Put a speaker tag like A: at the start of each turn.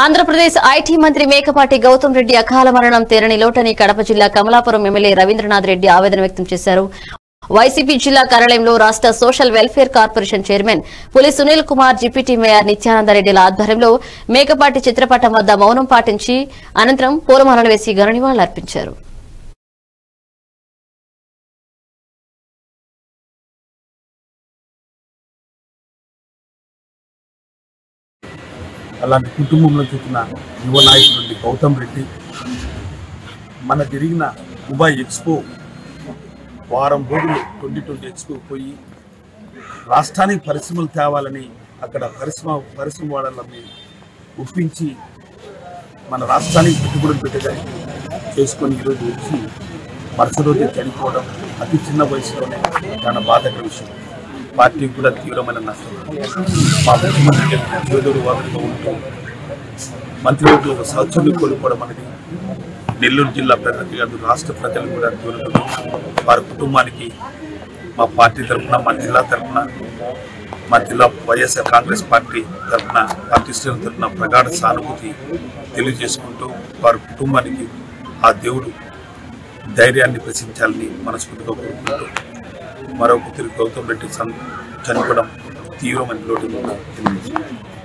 A: Andhra Pradesh IT మంత్రి మేకపాటి గౌతమ్ రెడ్డి అకాల మరణం తేరని లోటని కడప జిల్లా కమలాపురం ఎమ్మెల్యే రవీంద్రనాథ్ రెడ్డి ఆవేదన వ్యక్తం చేశారు. వైసీపీ జిల్లా కార్యాలయంలో రాష్ట్ర social welfare corporation chairman Puli Sunil Kumar deputy mayor నిత్యానందరెడ్డిల ఆధ్వర్యంలో మేకపాటి చిత్రపటం వద్ద మౌనం పాటించి అనంతరం పూలమాలలు వేసి ఘన నివాళులర్పించారు.
B: అలాంటి కుటుంబంలో చూసిన యువ నాయకుడు గౌతమ్ రెడ్డి మన జరిగిన దుబాయ్ ఎక్స్పో వారం రోజులు ట్వంటీ ట్వంటీ ఎక్స్పో పోయి రాష్ట్రానికి పరిశ్రమలు తేవాలని అక్కడ పరిశ్రమ పరిశ్రమ వాళ్ళని ఒప్పించి మన రాష్ట్రానికి పెట్టుబడులు పెట్టగా చేసుకొని ఈరోజు వచ్చి మరుసటి రోజు చనిపోవడం అతి చిన్న వయసులోనే చాలా బాధకర విషయం. పార్టీకి కూడా తీవ్రమైన నష్టం. మా ముఖ్యమంత్రి చేదోడు వాదనలో ఉంటూ మంత్రివర్గంలో ఒక సౌచర్యం కోల్పోవడం అనేది నెల్లూరు జిల్లా ప్రజలకు కాదు రాష్ట్ర ప్రజలకు కూడా దూరం వారి కుటుంబానికి మా పార్టీ తరఫున మా జిల్లా తరఫున మా జిల్లా వైఎస్ఆర్ కాంగ్రెస్ పార్టీ తరఫున పార్టీ శ్రేణుల తరఫున ప్రగాఢ సానుభూతి తెలియజేసుకుంటూ వారి కుటుంబానికి ఆ దేవుడు ధైర్యాన్ని ప్రశించాలని మనస్ఫూర్తిగా కోరుకుంటూ మరో పుత్రుడు గౌతమ్ రెడ్డి చనిపోవడం తీవ్రమైన లోటు తెలియజేస్తుంది